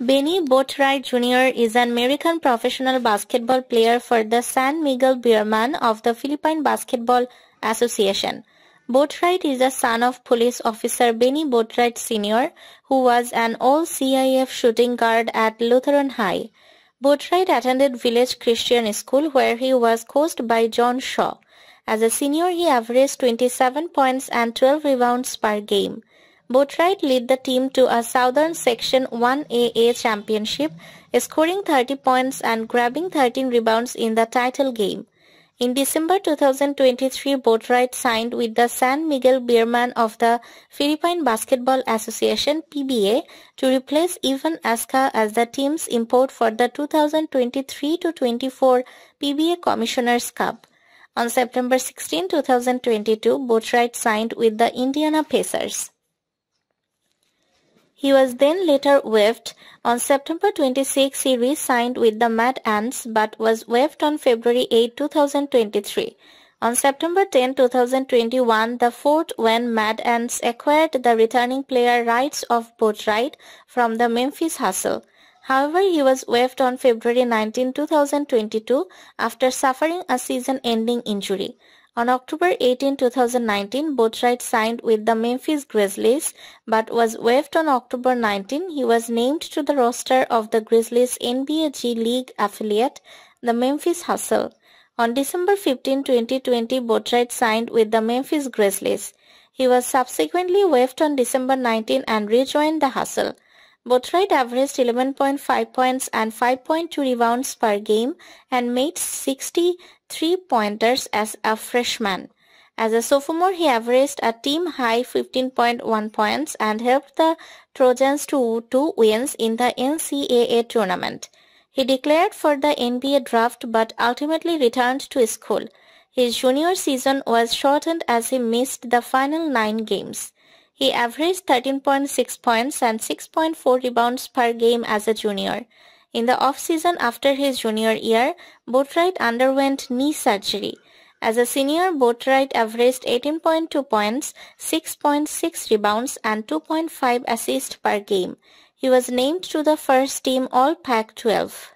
Bennie Boatwright Jr. is an American professional basketball player for the San Miguel Beermen of the Philippine Basketball Association. Boatwright is the son of police officer Bennie Boatwright Sr., who was an all-CIF shooting guard at Lutheran High. Boatwright attended Village Christian School where he was coached by Jon Shaw. As a senior, he averaged 27 points and 12 rebounds per game. Boatwright led the team to a Southern Section 1AA championship, scoring 30 points and grabbing 13 rebounds in the title game. In December 2023, Boatwright signed with the San Miguel Beermen of the Philippine Basketball Association PBA to replace Ivan Aska as the team's import for the 2023-24 PBA Commissioner's Cup. On September 16, 2022, Boatwright signed with the Indiana Pacers. He was then later waived. On September 26, he re-signed with the Mad Ants but was waived on February 8, 2023. On September 10, 2021, the Fort Wayne Mad Ants acquired the returning player rights of Boatwright from the Memphis Hustle. However, he was waived on February 19, 2022 after suffering a season-ending injury. On October 18, 2019, Boatwright signed with the Memphis Grizzlies but was waived on October 19. He was named to the roster of the Grizzlies NBA G League affiliate, the Memphis Hustle. On December 15, 2020, Boatwright signed with the Memphis Grizzlies. He was subsequently waived on December 19 and rejoined the Hustle. Boatwright averaged 11.5 points and 5.2 rebounds per game and made 63 pointers as a freshman. As a sophomore, he averaged a team-high 15.1 points and helped the Trojans to two wins in the NCAA tournament. He declared for the NBA draft but ultimately returned to school. His junior season was shortened as he missed the final nine games. He averaged 13.6 points and 6.4 rebounds per game as a junior. In the off-season after his junior year, Boatwright underwent knee surgery. As a senior, Boatwright averaged 18.2 points, 6.6 rebounds and 2.5 assists per game. He was named to the first team All-Pac 12.